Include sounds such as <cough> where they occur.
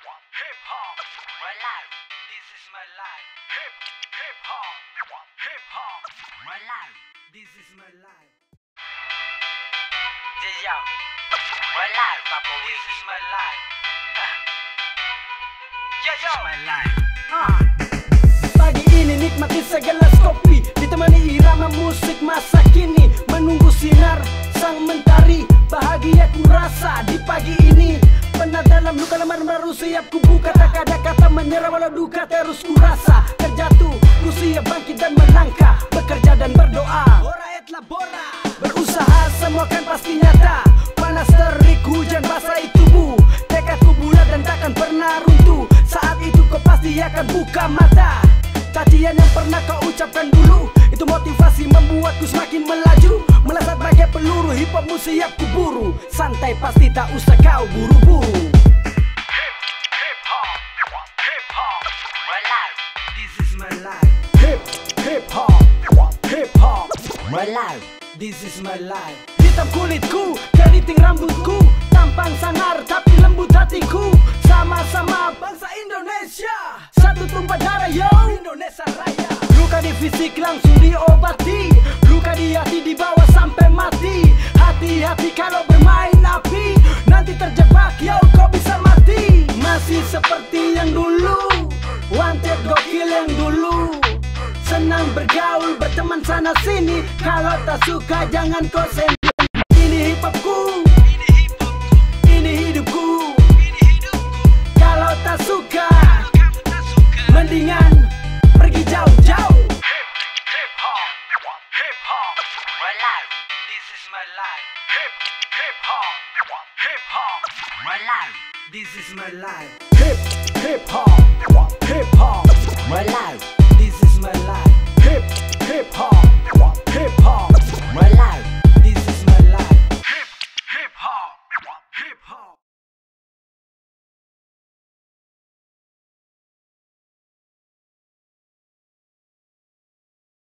Hip hop, my life. This is my life. Hip hip hop, hip hop, my life. This is my life. Yeah, yeah. My life, Papa This is my life. <laughs> yeah, yeah. my life. Pagi ini nikmati segelas kopi Ditemani irama musik masa kini Menunggu sinar sang mentari Bahagia ku rasa di Penat dalam luka lemar baru siap ku buka Tak ada kata menyerah walau duka terus ku rasa Terjatuh ku siap bangkit dan melangkah Bekerja dan berdoa. Bora Berusaha semua kan pasti nyata. Panas terik hujan basah tubuh. Tekadku bulat dan takkan pernah runtuh. Saat itu kau pasti akan buka mata. Cacian yang pernah kau ucapkan dulu Itu motivasi membuatku semakin melaju hopmu siap kuburu Santai pasti tak usah kau buru-buru. My life. This is my life. Hitam kulitku, keriting rambutku. Tampang sangar tapi lembut hatiku. Sama-sama bangsa Indonesia. Satu tumpah darah yo. Indonesia Raya. Luka di fisik langsung diobati yang dulu. Senang bergaul berteman sana sini. Kalau tak suka jangan kau sendiri. Ini hip hopku Ini hidupku. Kalau tak suka Mendingan pergi jauh-jauh. Hip hip hop, hip hop, my life. This is my life. Hip hip hop, hip hop, my life. This is my life. Hip hip hop my life. This is my life. Hip, hip hop, hip hop, my life. This is my life. Hip, hip hop, hip hop.